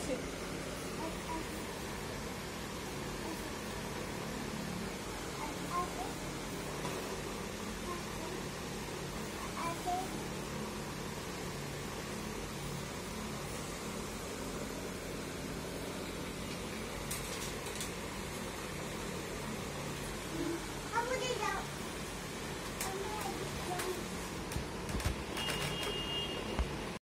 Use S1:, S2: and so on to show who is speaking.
S1: Gracias.